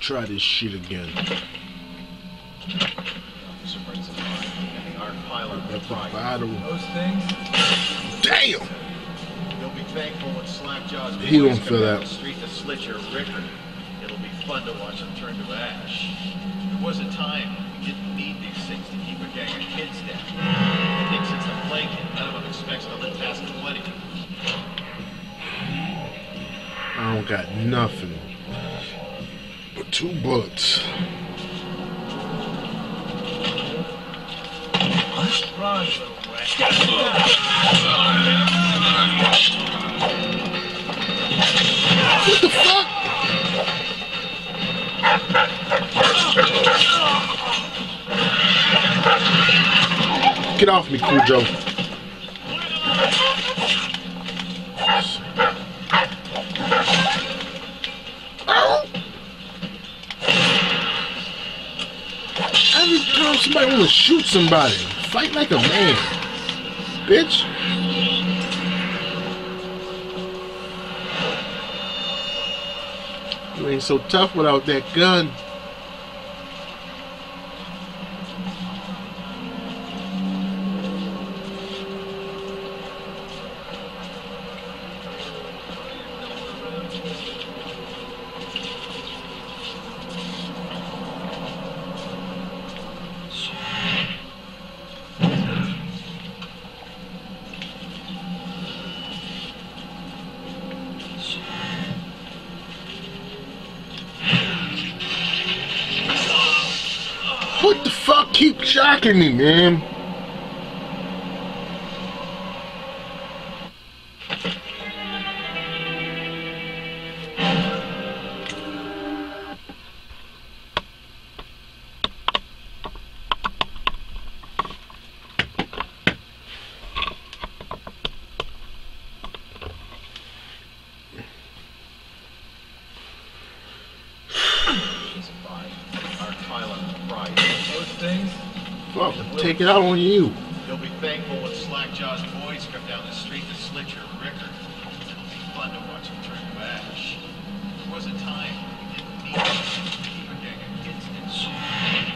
try this shit again. The. Damn! You'll be thankful when He don't feel that. street to slit your. It'll be fun to watch turn to ash. There was a time we didn't need these things to keep a gang of kids down. None of them expects to live past 20. I don't got nothing. Two bullets. What the fuck? Get off me, Cujo. Ow! Every time somebody wanna shoot somebody, fight like a man. Bitch. You ain't so tough without that gun. What the fuck keep shocking me, man? Things? Fuck, take it out on you. You'll be thankful when Slackjaw's boys come down the street to slit your Rickard. It'll be fun to watch them turn ash. There was a time when we didn't need keep a gang of kids down. I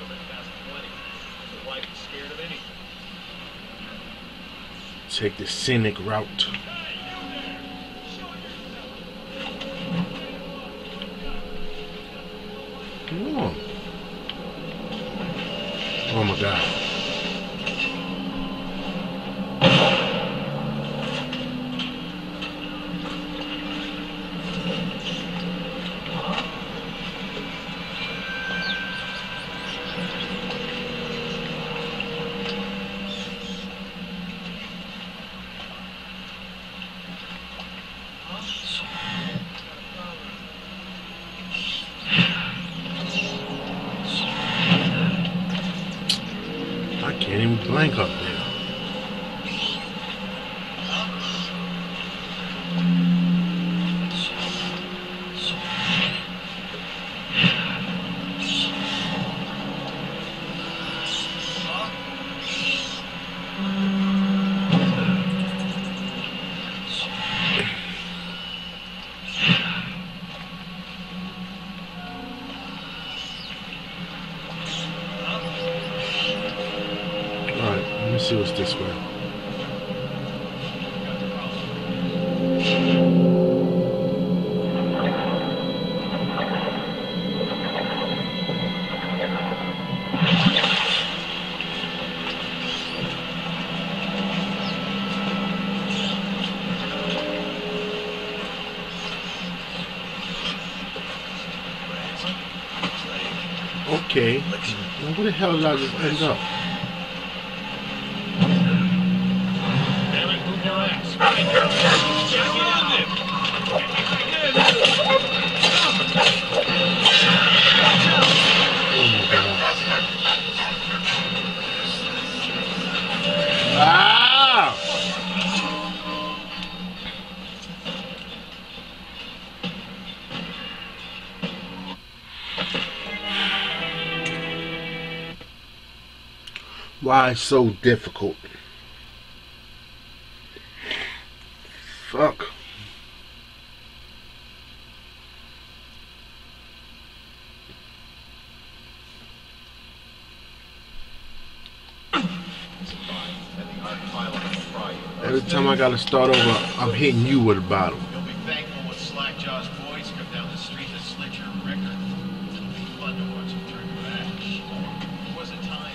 to live past 20. So why be scared of anything? Take the scenic route. Come on. Oh my god. I can't even blank up there. This way. Okay. Where the hell did I end up? Damn it, move your ass. Oh my god. Ah! Why so difficult? Every time I gotta start over, I'm hitting you with a bottle. You'll be thankful when Slackjaw's boys come down the street to slit your Rickard. It'll be fun to watch turn. It was a time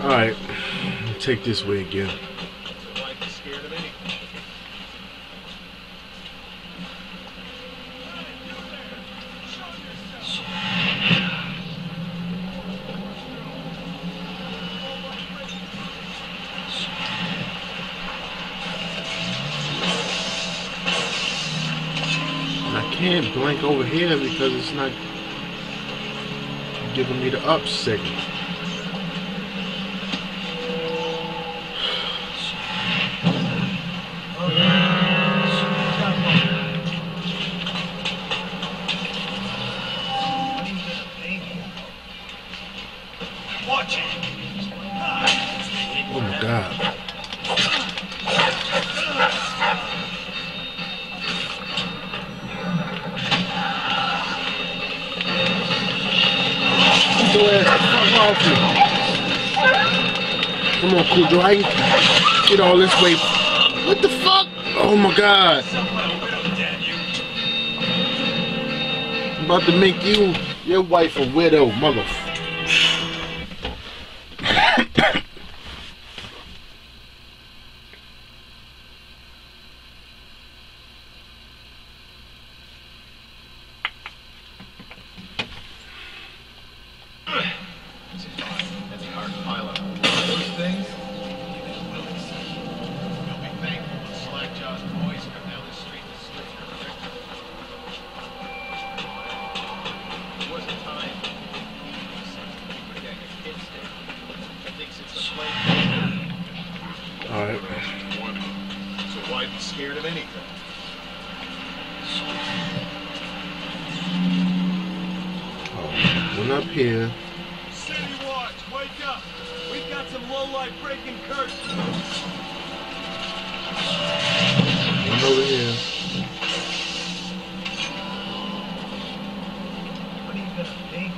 Alright, take this way again. Can't blank over here because it's not giving me the up signal. Oh my god. Off me. Come on, Cujo. I get all this way. What the fuck? Oh my god. I'm about to make you, your wife a widow, mother. One up here. City Watch, wake up! We've got some lowlife breaking curtains. One over here. What are you gonna think?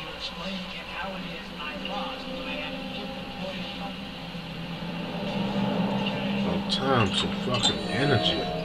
you explain to him how it is I lost when I had a good employee company. No time, some fucking energy.